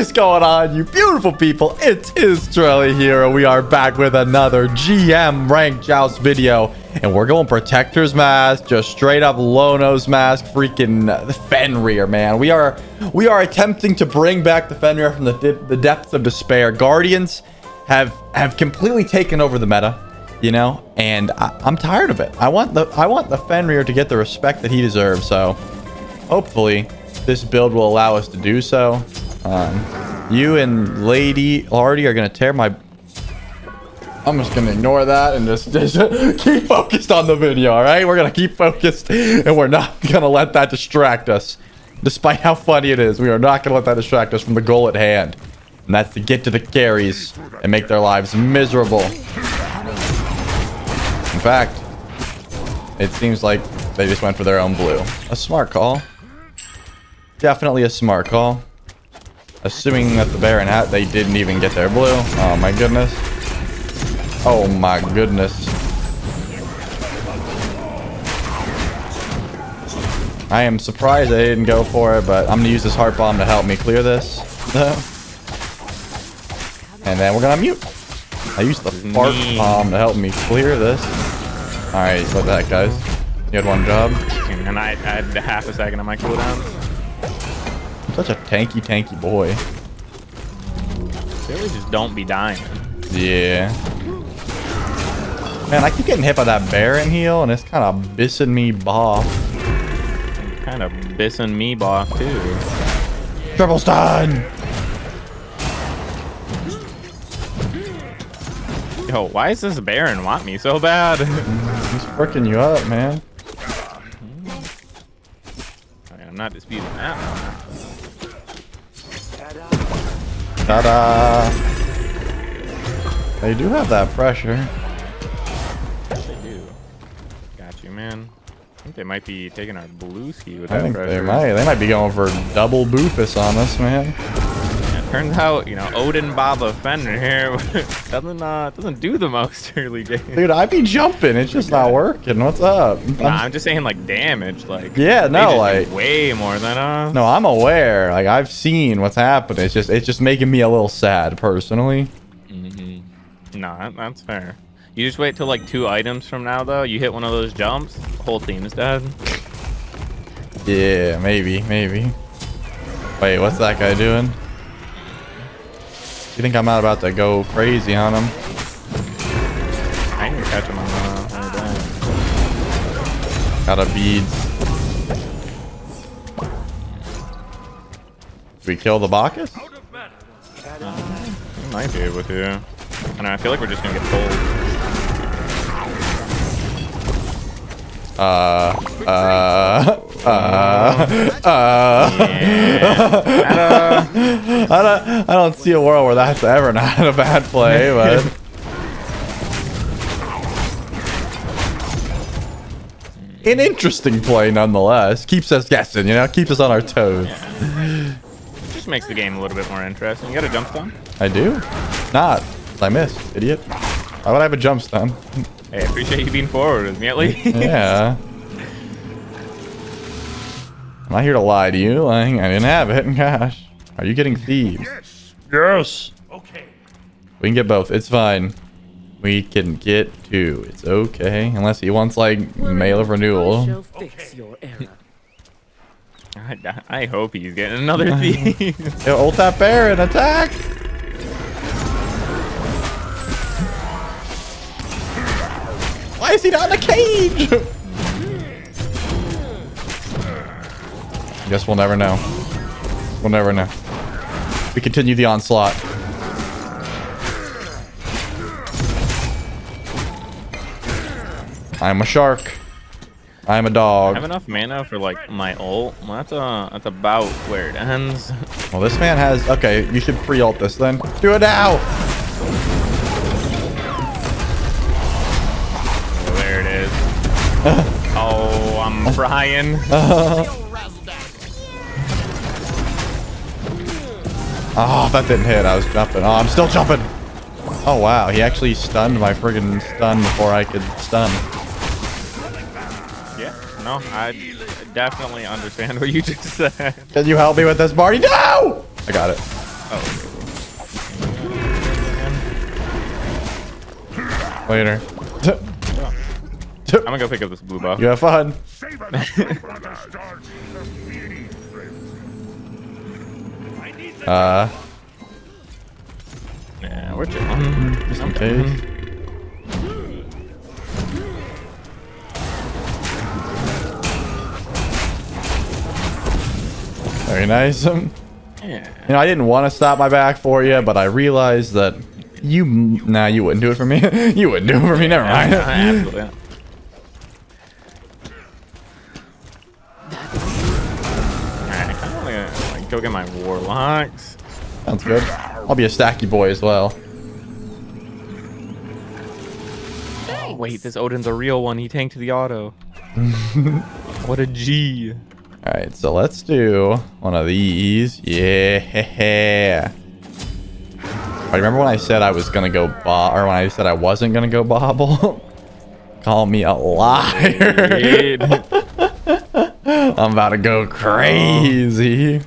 is going on, you beautiful people? It is Trelli here, and we are back with another GM Rank Joust video. And we're going Protector's Mask, just straight up Lono's Mask, freaking uh, Fenrir, man. We are we are attempting to bring back the Fenrir from the, the depths of despair. Guardians have have completely taken over the meta, you know, and I, I'm tired of it. I want the I want the Fenrir to get the respect that he deserves, so hopefully this build will allow us to do so. Um, you and Lady Lardy are going to tear my... I'm just going to ignore that and just, just keep focused on the video, all right? We're going to keep focused and we're not going to let that distract us. Despite how funny it is, we are not going to let that distract us from the goal at hand. And that's to get to the carries and make their lives miserable. In fact, it seems like they just went for their own blue. A smart call. Definitely a smart call. Assuming that the Baron hat, they didn't even get their blue. Oh my goodness. Oh my goodness. I am surprised they didn't go for it, but I'm going to use this heart bomb to help me clear this. and then we're going to mute. I used the heart bomb to help me clear this. Alright, the heck, guys? You had one job. And I, I had half a second on my cooldowns. Such a tanky, tanky boy. Really just don't be dying. Yeah. Man, I keep getting hit by that Baron heal, and it's kind of bissing me off. Kind of bissing me off, too. Triple stun! Yo, why does this Baron want me so bad? He's freaking you up, man. I'm not disputing that. Ta-da! They do have that pressure. Yes, they do. Got you, man. I think they might be taking our blue ski with I that think pressure. they might. They might be going for double boofus on us, man. Yeah, turns out, you know, Odin Baba Fender here doesn't uh doesn't do the most early game. Dude, I'd be jumping. It's just not working. What's up? Nah, I'm just saying like damage, like Yeah, no, like- way more than us. No, I'm aware. Like I've seen what's happening. It's just it's just making me a little sad personally. No, that, that's fair. You just wait till like two items from now, though. You hit one of those jumps, whole team is dead. Yeah, maybe, maybe. Wait, what's that guy doing? You think I'm not about to go crazy on him? I can catch him on the on the Got a beads. We kill the Bacchus? We might be able to. I know. I feel like we're just gonna get pulled. Uh, uh, uh, uh. Yeah. I don't, I don't see a world where that's ever not a bad play, but. An interesting play nonetheless. Keeps us guessing, you know? Keeps us on our toes. just makes the game a little bit more interesting. You got a jump stun? I do. Not. I missed, idiot. Why would I have a jump stun? Hey, I appreciate you being forward with me at least. yeah. I'm not here to lie to you. Like, I didn't have it. Gosh. Are you getting thieves? Yes. Yes. Okay. We can get both. It's fine. We can get two. It's okay. Unless he wants, like, mail of renewal. shall fix your error. I, I hope he's getting another thief. Yo, ult that bear and attack! Why is he not in a cage? Guess we'll never know. We'll never know. We continue the onslaught. I'm a shark. I'm a dog. I have enough mana for like my ult. Well, that's uh that's about where it ends. Well, this man has... Okay, you should pre-ult this then. Do it now! There it is. oh, I'm frying. Oh, that didn't hit. I was jumping. Oh, I'm still jumping. Oh, wow. He actually stunned my friggin' stun before I could stun. Yeah, no, I definitely understand what you just said. Can you help me with this, Marty? No! I got it. Oh. Later. I'm gonna go pick up this blue buff. You have fun. Uh, Yeah, we're chilling. just in case. Very nice. Um, Yeah. You know, I didn't want to stop my back for you, but I realized that you, nah, you wouldn't do it for me. you wouldn't do it for me. Never mind. Go get my warlocks. Sounds good. I'll be a stacky boy as well. Oh wait, this Odin's a real one. He tanked the auto. what a G. All right, so let's do one of these. Yeah. I remember when I said I was gonna go bob, or when I said I wasn't gonna go bobble. Call me a liar. I'm about to go crazy.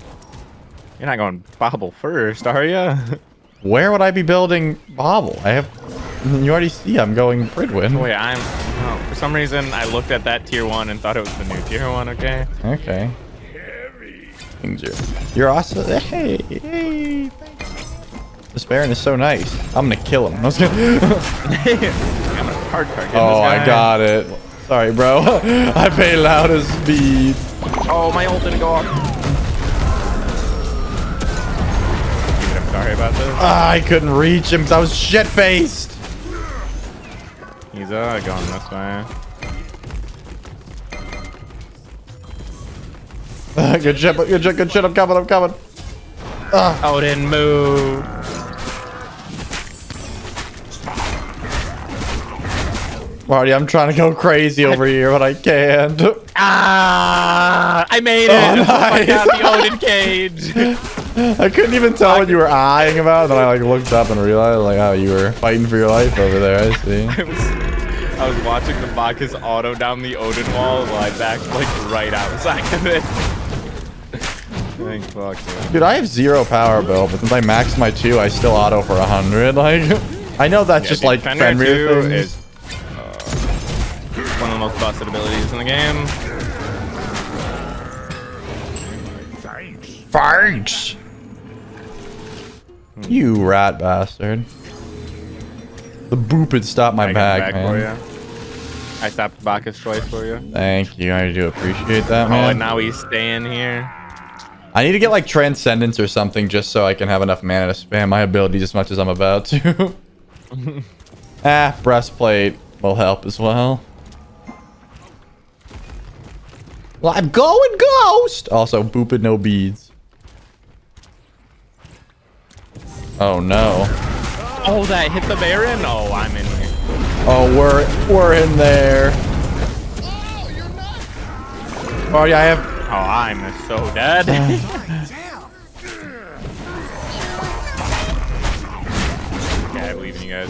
You're not going bobble first, are you? Where would I be building bobble? I have. You already see I'm going Bridwin. Wait, I'm. Oh, for some reason, I looked at that tier one and thought it was the new tier one. Okay. Okay. Things are. You're awesome. Hey, hey. This Baron is so nice. I'm gonna kill him. I was gonna- I'm a hard card. oh, I got it. Sorry, bro. I bailed out his speed. Oh, my ult didn't go off. About this. Ah, I couldn't reach him because I was shit faced. He's uh going this way. good shit, good shit, good shit. I'm coming, I'm coming. Odin, move. Marty, I'm trying to go crazy over here, but I can't. Ah! I made it! Oh, Oh, my god, the Odin cage! I couldn't even tell what you were eyeing about. Then I like looked up and realized like how you were fighting for your life over there. I see. I was, I was watching the Bacchus auto down the Odin wall while I backed like right outside of it. Thank fuck, dude. Dude, I have zero power bill, but since I maxed my two, I still auto for a hundred. Like, I know that's Yeah, just dude, like Fenrir Fenrir 2 things. is uh, one of the most busted abilities in the game. Thanks. You rat bastard. The boop had stopped my I bag, man. I stopped Bacchus twice for you. Thank you. I do appreciate that, man. Oh, and now he's staying here. I need to get like Transcendence or something just so I can have enough mana to spam my abilities as much as I'm about to. ah, breastplate will help as well. Well, I'm going ghost. Also, booping no beads. Oh no. Oh, that hit the Baron? Oh, I'm in here. Oh, we're we're in there. Oh you're not. Oh yeah, I have. Oh, I'm so dead. okay, I'm leaving you guys.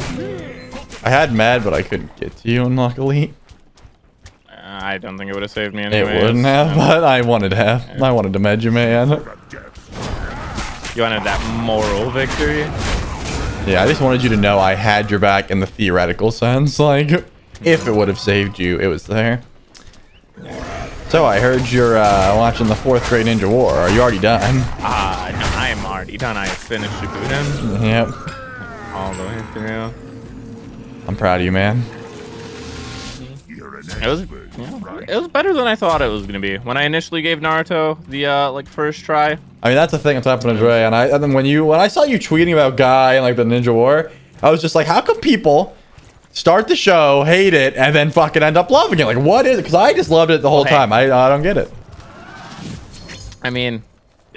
I had mad, but I couldn't get to you, unluckily. Uh, I don't think it would have saved me anyway. It wouldn't have, but I wanted to have. I wanted to med you, man. You wanted that moral victory? Yeah, I just wanted you to know I had your back in the theoretical sense. Like, if it would have saved you, it was there. So I heard you're uh, watching the fourth Great Ninja War. Are you already done? Ah, no, I am already done. I finished Shippuden Yep. all the way through. I'm proud of you, man. It was, yeah, it was better than I thought it was gonna be. When I initially gave Naruto the uh, like first try, I mean, that's the thing that's happening today. And I, and then when you, when I saw you tweeting about Guy and like the Ninja War, I was just like, how come people start the show, hate it, and then fucking end up loving it? Like, what is it? Because I just loved it the whole Hey. time. I, I don't get it. I mean,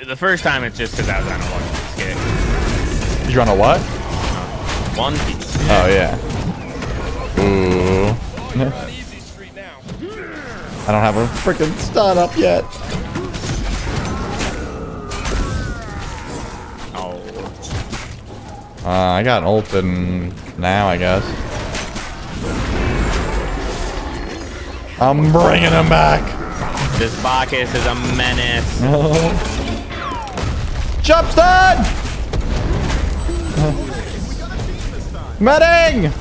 the first time it's just because I was on a One Piece kick. Did you run a what? One Piece. Oh yeah. Ooh. I don't have a freaking stun up yet. Uh, I got ulted now, I guess. I'm bringing him back. This Bacchus is a menace. Jump stun! Medding!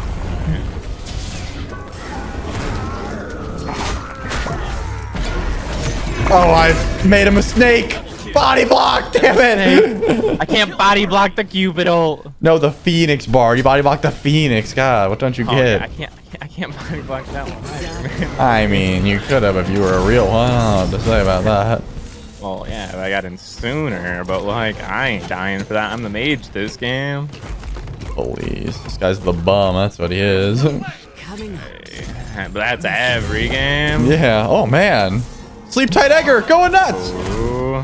Oh, I made him a snake! Body block, damn it. I can't body block the Cupid ult. No, the Phoenix bar. You body block the Phoenix. God, what don't you Oh, get? yeah, I can't, I can't, body block that one. I mean, you could have if you were a real one. I don't know what to say about that. Well, yeah, if I got in sooner, but like, I ain't dying for that. I'm the mage this game. Please. This guy's the bum. That's what he is. Coming up. But that's every game. yeah. Oh, man. Sleep tight Egger. Going nuts. Ooh.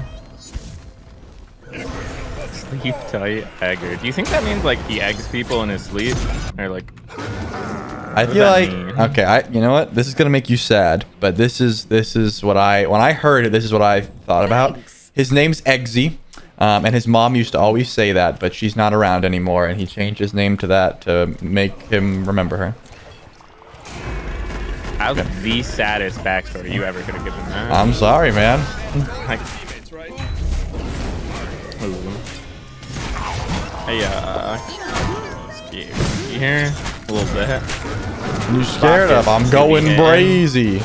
Sleep tight egger. Do you think that means like he eggs people in his sleep? Or like, I feel like mean? okay. I you know what? This is gonna make you sad, but this is this is what I when I heard it. This is what I thought about. His name's Eggsy, um, and his mom used to always say that, but she's not around anymore, and he changed his name to that to make him remember her. that was the saddest backstory you ever could have given that. I'm sorry, man. like, Hey, uh, scared here a little bit. You scared of? I'm going brazy.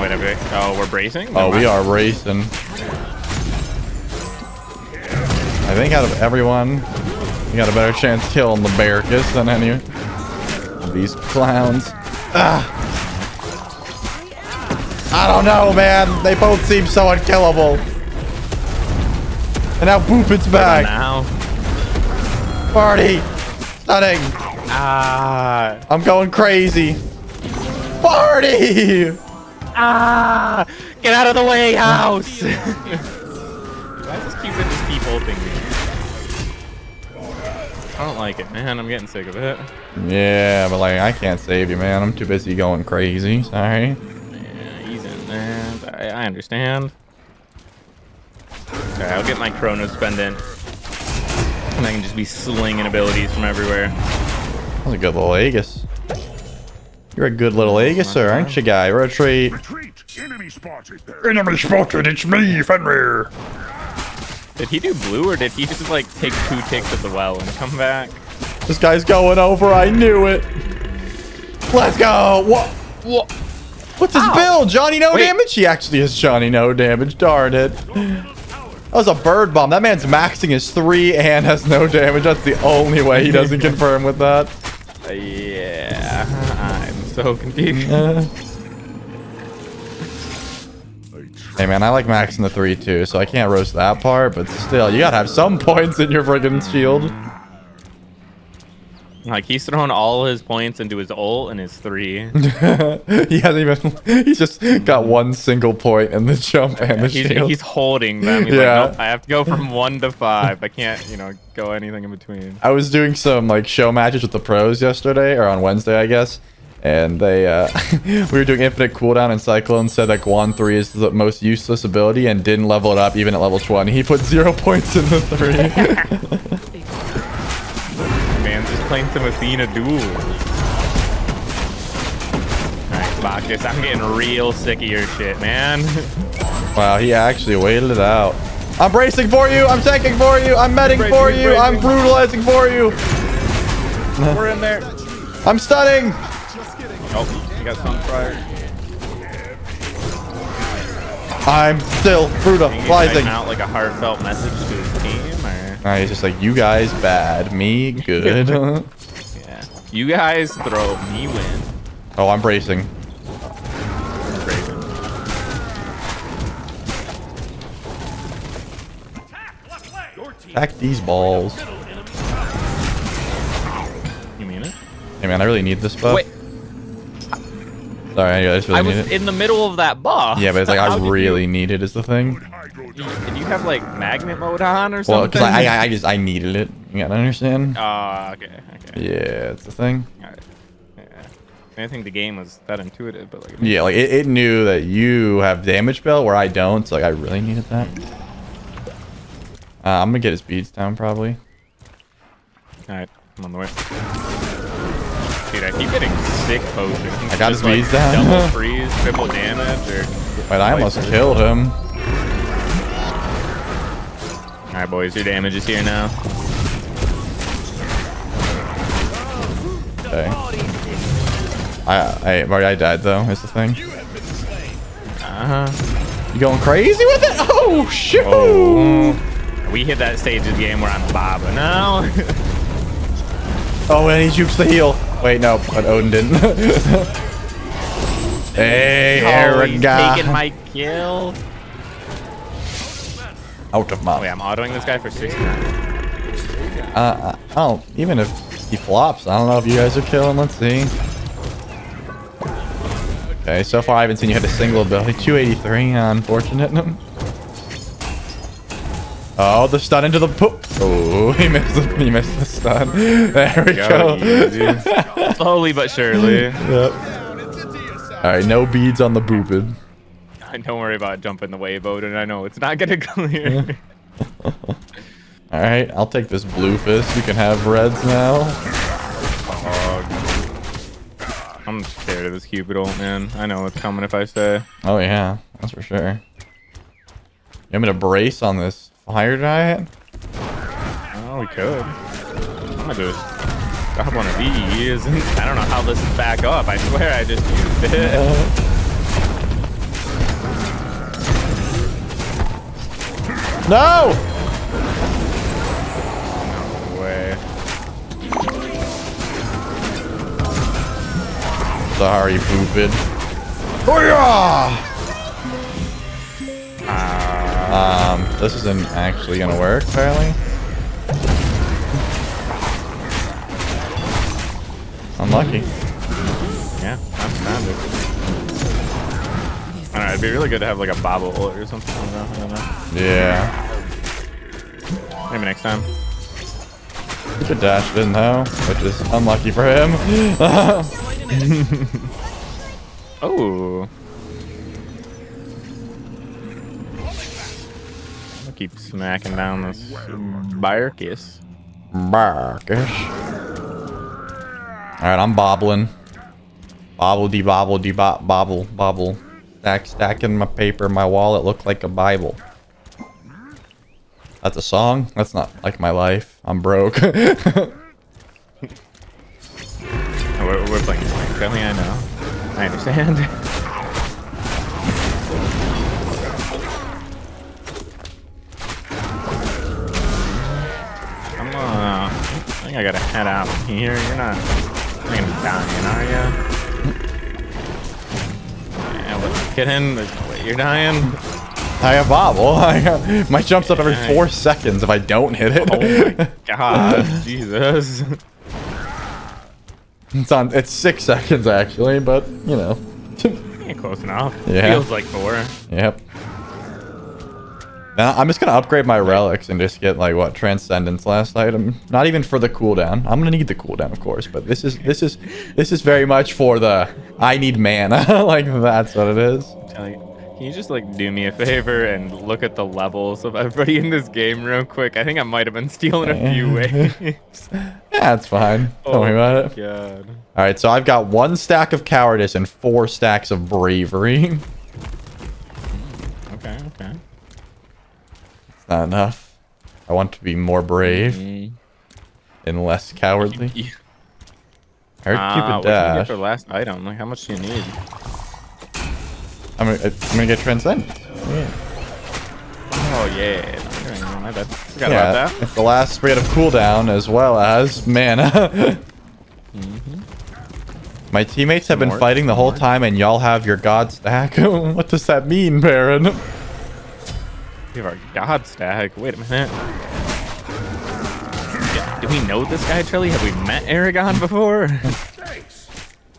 Wait, are we, oh, we're bracing. Oh, we are racing. I think out of everyone, you got a better chance killing the Barracus than any of these clowns. Ah. I don't know, man. They both seem so unkillable. And now Boop, it's back. Now. Party. Stunning. Ah. I'm going crazy. Party. Ah! Get out of the way, house! Why does this just keep ulting me? I don't like it, man. I'm getting sick of it. Yeah, but like, I can't save you, man. I'm too busy going crazy. Sorry. Yeah, he's in there. I, I understand. Okay, I'll get my Chronos Pendant. And I can just be slinging abilities from everywhere. That was a good little Aegis. You're a good little Aegis, sir, aren't you, guy? Retreat. Retreat! Enemy spotted! Enemy spotted. It's me, Fenrir. Did he do blue or did he just like take two ticks at the well and come back? This guy's going over. I knew it. Let's go. What? What? What's his Ow. build? Johnny no Wait. damage? He actually has Johnny no damage. Darn it. That was a bird bomb. That man's maxing his three and has no damage. That's the only way he doesn't confirm with that. Yeah, I'm so confused. Hey man, I like maxing the three too, so I can't roast that part, but still, you gotta have some points in your friggin' shield. Like he's thrown all his points into his ult and his three. he hasn't even. He's just got mm. one single point in the jump and the he's, shield. He's holding them. He's yeah. Like, nope, I have to go from one to five. I can't, you know, go anything in between. I was doing some like show matches with the pros yesterday or on Wednesday, I guess. And they, uh, we were doing infinite cooldown, and Cyclone said that Guan 3 is the most useless ability and didn't level it up even at level 20. He put zero points in the 3. Playing some Athena duels. Nice, Bacchus. I'm getting real sick of your shit, man. wow, he actually waited it out. I'm bracing for you. I'm tanking for you. I'm medding for you. I'm brutalizing for you. We're in there. I'm stunning. Oh, you got Sunfire. I'm still brutalizing. Out like a heartfelt message to his team. Or? Nah, he's just like, you guys bad, me good. yeah. You guys throw me win. oh, I'm bracing. Crazy. Attack these balls. You mean it? Hey man, I really need this buff. Wait, Sorry, I just really I need was in the middle of that buff. Yeah, but it's like I did you- really need it is the thing. Hydro You, did you have like magnet mode on or Well, something? because I, I I just I needed it. You gotta understand. Oh, okay, okay. Yeah, it's the thing. Alright. Yeah. I think the game was that intuitive, but like. Yeah, like it, it knew that you have damage belt where I don't. So like I really needed that. Uh, I'm gonna get his beads down probably. Alright, I'm on the way. Dude, I keep getting sick potions. I got his beads down. Double freeze, triple damage, or. Wait, I almost killed him. Alright, boys, your damage is here now. Okay. I, I, Marty, I died though, is the thing. Uh-huh. You going crazy with it? Oh, shoot! Oh. We hit that stage of the game where I'm Bob now. Oh, and he jukes the heel. Wait, no, but Odin didn't. hey, oh, he's taking my kill. Out of my. Wait, I'm autoing this guy for 69. Uh, I don't. Even if he flops, I don't know if you guys are killing. Let's see. Okay, so far I haven't seen you hit a single ability. 283, unfortunate. Oh, the stun into the poop. Oh, he missed the, he missed the stun. There we go. Go. Slowly but surely. Yep. All right, no beads on the boopid. Don't worry about jumping the wave, Odin. I know it's not gonna clear. All right, I'll take this blue fist. You can have reds now. I'm scared of this Cupid ult, man. I know it's coming if I stay. Oh yeah, that's for sure. You want me to brace on this fire giant? Oh, we could. I'm gonna just grab one of these. I don't know how this is back up. I swear I just used it. No! No way. Sorry, poopid. Booyah! Uh, Um, this isn't actually gonna work, apparently. Unlucky. yeah, I'm standard. Be really good to have like a bobble ult or something. I don't know. I don't know. Yeah. Maybe next time. He could dash it in though, which is unlucky for him. Oh. Keep smacking down this Barkis. Barkish. Alright, I'm bobbling. Bobble de bobble de bob bobble bobble. Stack stacking my paper, my wallet looked like a Bible. That's a song? That's not like my life. I'm broke. We're, we're playing Swing Kelly, I know. I understand. Come on. I think I gotta head out here. You're not, not gonna be dying, are you? Get in. There's no way you're dying. I have bobble. I have, my jump's up every four seconds if I don't hit it. Oh my god, Jesus. it's on. It's six seconds actually, but you know. Yeah, close enough. Yeah. Feels like four. Yep. Now, I'm just gonna upgrade my relics and just get like what transcendence last item. Not even for the cooldown. I'm gonna need the cooldown, of course, but this is this is this is very much for the I need mana. like that's what it is. Can you just like do me a favor and look at the levels of everybody in this game real quick? I think I might have been stealing a few waves. Yeah, it's fine. Don't oh worry about it. God. All right, so I've got one stack of cowardice and four stacks of bravery. not enough. I want to be more brave Mm. and less cowardly. I heard Uh, Cupid can you get dash. for last item? Like, how much do you need? I'm gonna, I'm gonna get transcendence. Yeah. Oh yeah, my bad. Forgot yeah, about that. it's the last spread of cooldown as well as mana. My teammates have been Smart, fighting the whole time, and y'all have your god stack. what does that mean, Baron? We have our god stack. Wait a minute. Do we know this guy, Trilly? Have we met Aragon before?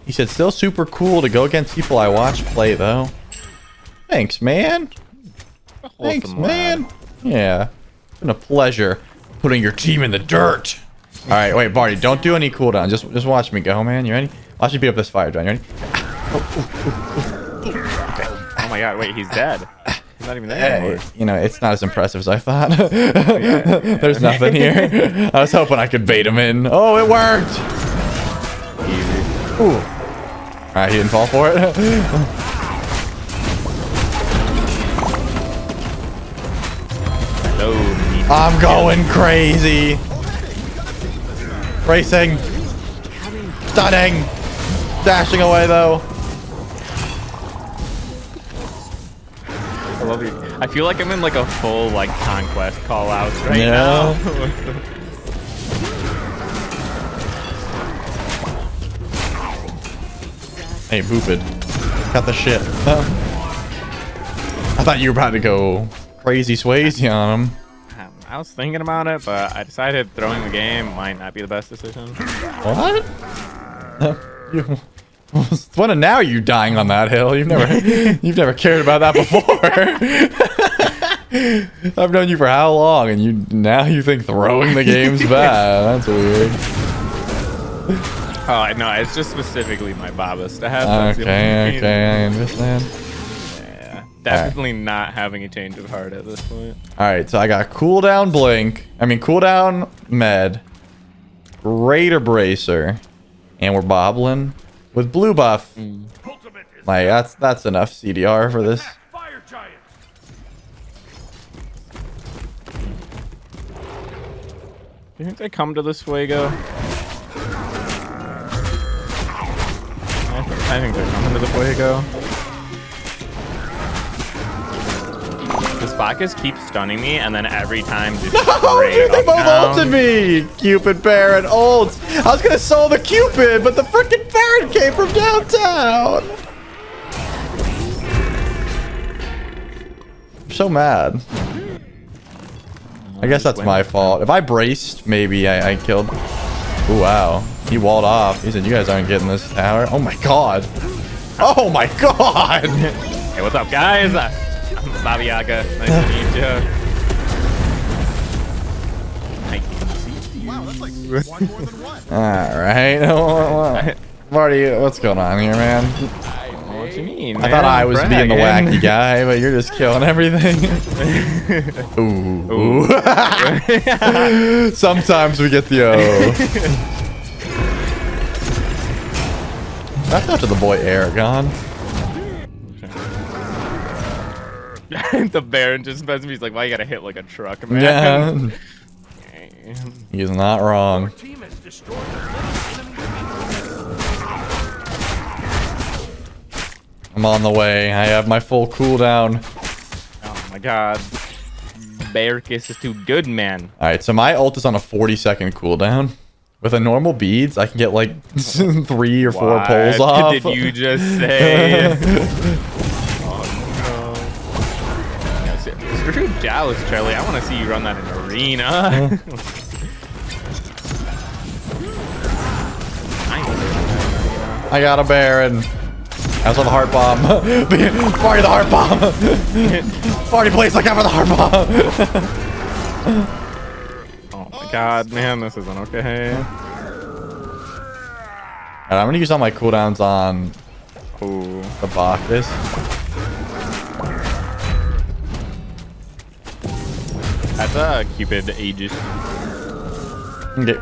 He said, "Still super cool to go against people I watch play, though." Thanks, man. Thanks, Wholesome man. lad. Yeah, it's been a pleasure putting your team in the dirt. All right, wait, Barty, don't do any cooldown. Just, just watch me go, man. You ready? Watch me beat up this fire, John. You ready? Oh my god, wait, he's dead. He's not even there anymore. you know, it's not as impressive as I thought. Oh, There's nothing here. I was hoping I could bait him in. Oh, it worked. Easy. Ooh. All right, he didn't fall for it. I'm going crazy. Racing. Stunning. Dashing away, though. Love you. I feel like I'm in like a full like conquest call outs right Yeah. now. Hey, Boopid. Got the shit. I thought you were about to go crazy Swayze on him. Um, I was thinking about it, but I decided throwing the game might not be the best decision. What? you, when and now you dying on that hill? You've never, you've never cared about that before. I've known you for how long, and you now you think throwing the game's bad? That's weird. Oh, no. It's just specifically my Baba stat. That's the Okay, okay, I understand. Yeah, definitely not having a change of heart at this point. All right, so I got cooldown blink. I mean cooldown med, Raider bracer, and we're bobbling with blue buff. Ultimate is Like that's that's enough CDR for this. Fire Giant. Do you think they come to the Fuego? I, th- I think they're coming to the Fuego. Bacchus keeps stunning me, and then every time Oh, dude, they both down. ulted me! Cupid Baron ults! I was gonna solo the Cupid, but the freaking Baron came from downtown! I'm so mad. I guess that's my fault. If I braced, maybe I, I killed. Ooh, wow. He walled off. He said, you guys aren't getting this tower. Oh my god. Oh my god! Hey, what's up, guys? Bobby Yaga. Nice to meet you. I can see you. Wow, that's like one more than one. Alright. Marty, what's going on here, man? What you mean. I thought I was being the wacky guy, but you're just killing everything. Ooh. Sometimes we get the O. That's to the boy Aragon. the Baron just messaged me. He's like, "Why you gotta hit like a truck, man?" Yeah. He's not wrong. Team has destroyed the I'm on the way. I have my full cooldown. Oh my god. Bear kiss is too good, man. Alright, so my ult is on a 40 second cooldown. With a normal beads, I can get like three or four What pulls off. What did you just say? Screw Charlie. I want to see you run that in arena. I I got a Baron. I also have a heart bomb. Party the heart bomb. Party place like for the heart bomb. Oh my god, man, this isn't okay. Alright, I'm gonna use all my cooldowns on Ooh. the Bacchus. That's uh, a Cupid Aegis. Okay.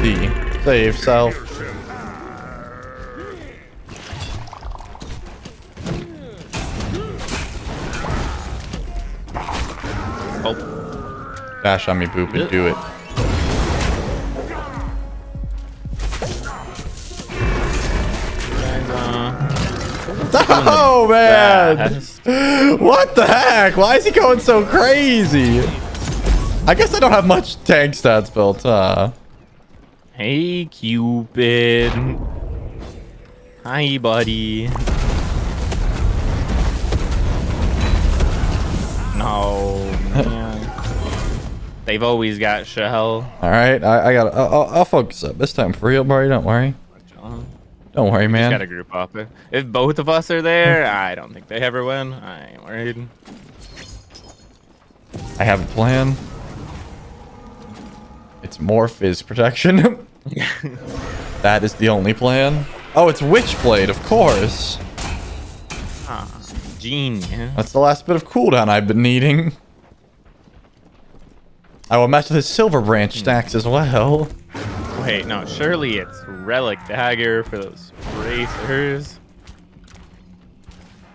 See. Save self. Oh, Dash on me, poop, and do it. Oh man! What the heck? Why is he going so crazy? I guess I don't have much tank stats built, huh? Hey, Cupid. Hi, buddy. No, man. They've always got shell. Alright, I, I got I'll, I'll- focus up. This time for real, Murray. Don't worry. Don't worry, Just gotta man. group up. If both of us are there, I don't think they ever win. I ain't worried. I have a plan. It's more fizz protection. that is the only plan. Oh, it's Witchblade, of course. Ah, genius. That's the last bit of cooldown I've been needing. I will match the Silver Branch stacks as well. Wait, no, surely it's Relic Dagger for those bracers.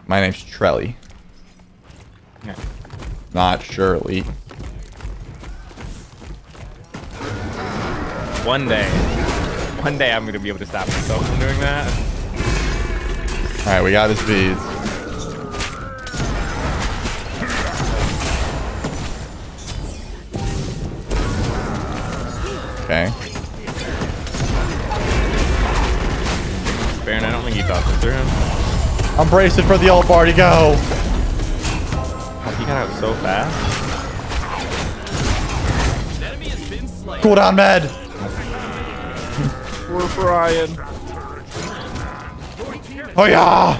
My name's Trelli, Yeah. not Shirley. one day, one day I'm gonna be able to stop myself from doing that. All right, we got his beads. Okay. Baron, I don't think he thought this through him. I'm bracing for the old bar to go. He got out so fast. Cool down, med. We're frying. Oh yeah.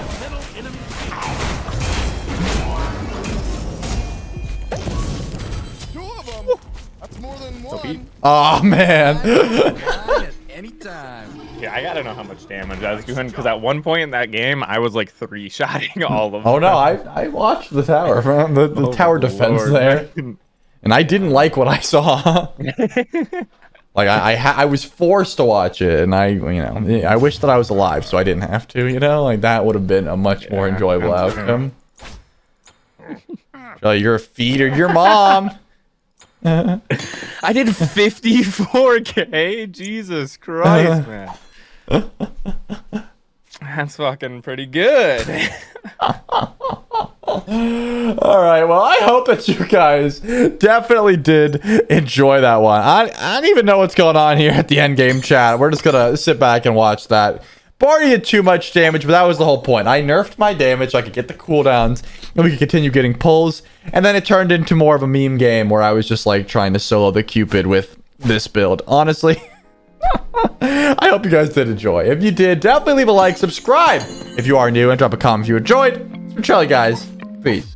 Two of them. That's more than one. Oh man. Anytime. Yeah, I gotta know how much damage I was doing because at one point in that game, I was like three shotting all of them. oh no, I I watched the tower, man. The, the Oh, tower defense Lord, there, man. and I didn't like what I saw. like I I, ha- I was forced to watch it, and I you know I wish that I was alive so I didn't have to. You know, like that would have been a much more Yeah, enjoyable that's outcome. Charlie, you're a feeder. Your mom. I did 54k. Jesus Christ, man. That's fucking pretty good. All right. Well, I hope that you guys definitely did enjoy that one. I, I don't even know what's going on here at the end game chat. We're just gonna sit back and watch that. Barty did too much damage, but that was the whole point. I nerfed my damage so I could get the cooldowns and we could continue getting pulls. And then it turned into more of a meme game where I was just like trying to solo the Cupid with this build. Honestly. I hope you guys did enjoy. If you did, definitely leave a like, subscribe if you are new, and drop a comment if you enjoyed. It's been Trelli, guys. Peace.